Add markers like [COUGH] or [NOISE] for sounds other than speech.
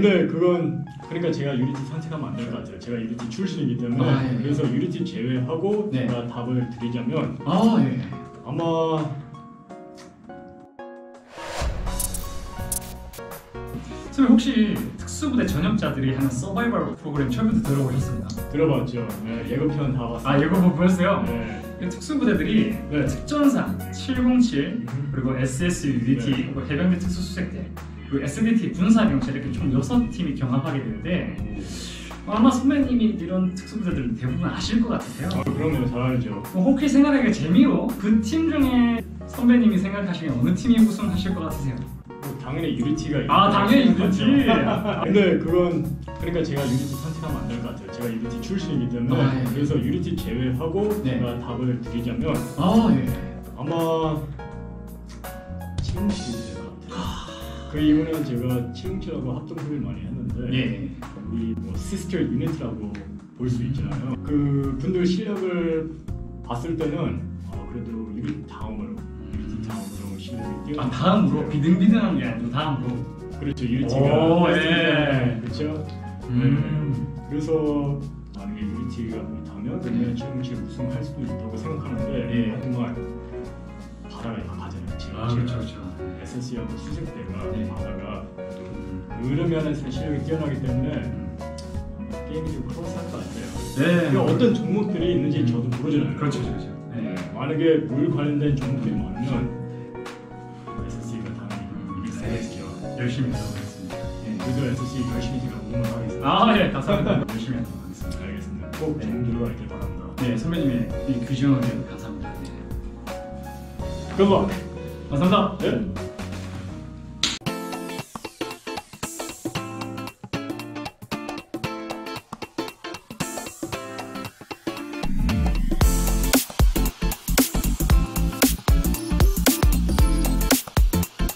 근데 그건 그러니까 제가 유리티 선택하면 안 될 것 같아요. 제가 유리티 출신이기 때문에 아, 예. 그래서 유리티 제외하고 네. 제가 답을 드리자면 아 예. 아마 선생님 혹시 특수부대 전역자들이 하는 서바이벌 프로그램 처음부터 들어보셨습니까? 들어봤죠. 네, 예고편 다 봤어요. 아뭐 보였어요? 네. 이 특수부대들이 네. 특전사 707 그리고 SSU UDT 네. 해병대 특수수색대 그리고 SDT 군사경찰 이렇게 총 6팀이 경합하게 되는데 아마 선배님이 이런 특수부대들 대부분 아실 것 같으세요. 아, 그럼요, 잘 알죠. 뭐 혹시 생각하기에 재미로 그 팀 중에 선배님이 생각하시기에 어느 팀이 우승하실 것 같으세요? 뭐 당연히 UDT가 아 당연히 있겠죠. UDT. 근데 그건 그러니까 제가 UDT 선택하면 안 될 것 같아요. 제가 UDT 출신이기 때문에 아, 예. 그래서 UDT 제외하고 네. 제가 답을 드리자면 아 예. 아마 그 이유는 제가 칠공칠하고 합동훈련을 많이 했는데 예. 우리 뭐 sister unit라고 볼 수 있잖아요. 그 분들 실력을 봤을 때는 어, 그래도 유리티 다음으로 유리티 다음으로 실력이 뛰어. 아 다음으로 비등비등한 게 아니고 다음으로. 그렇죠 UDT가 오, 네, 예. 그렇죠. 음. 그래서 만약에 UDT가 못하면 네. 그러면 지금치 우승할 수도 있다고 생각하는데 예. 정말 약하잖 그렇죠 그렇죠. SS하고 수색대가 네. 바다가 음. 그러면은 실력이 뛰어나기 때문에 게임이 좀 크로스할 것 같아요. 네. 그러니까 어떤 종목들이 있는지 저도 모르잖아요. 그렇죠 그렇죠. 네. 네. 만약에 물 관련된 종목들이 많으면 SS가 당연히 이길 수 있겠죠. 열심히 해보겠습니다. 네, 그래도 SC 열심히 제가 응원하겠습니다. 아 예 감사합니다. [LAUGHS] 열심히 하도록 하겠습니다. 알겠습니다. 꼭 네. 좋은 결과 있길 바랍니다. 네 선배님의 이 규정을 위해 감사합니다. 네. 그거 감사합니다. 네.